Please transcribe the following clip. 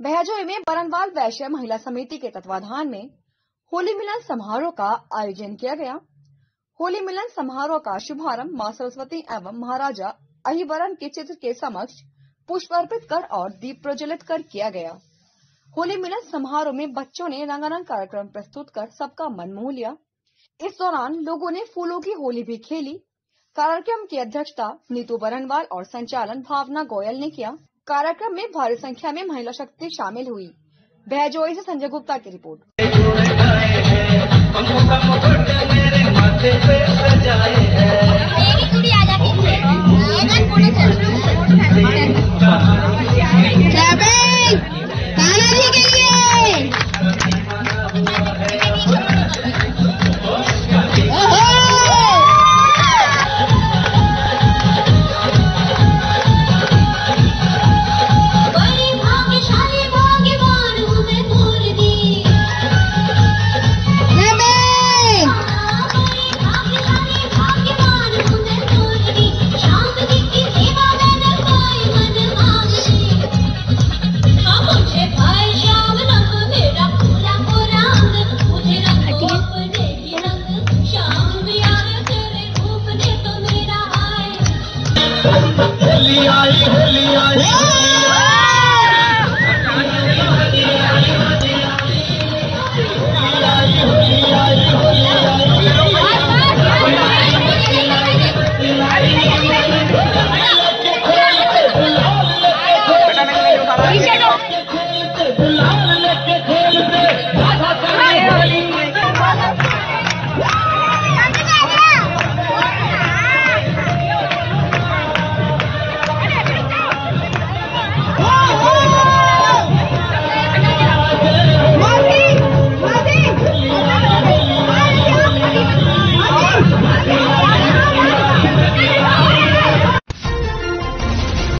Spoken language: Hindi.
बहजोई में बरनवाल वैश्य महिला समिति के तत्वाधान में होली मिलन समारोह का आयोजन किया गया। होली मिलन समारोह का शुभारंभ माँ सरस्वती एवं महाराजा अहिबरन के चित्र के समक्ष पुष्प अर्पित कर और दीप प्रज्वलित कर किया गया। होली मिलन समारोह में बच्चों ने रंगारंग कार्यक्रम प्रस्तुत कर सबका मन मोह लिया। इस दौरान लोगों ने फूलों की होली भी खेली। कार्यक्रम की अध्यक्षता नीतू बरनवाल और संचालन भावना गोयल ने किया। कार्यक्रम में भारी संख्या में महिला शक्ति शामिल हुई। बहजोई से संजय गुप्ता की रिपोर्ट। चली आई